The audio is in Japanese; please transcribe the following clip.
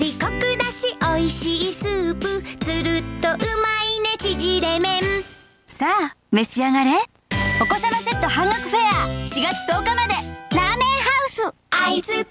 りコクだし美味しいスープ。つるっとうまいね縮れ麺。さあ召し上がれ。お子様セット半額フェア。4月10日まで。ラーメンハウス。会津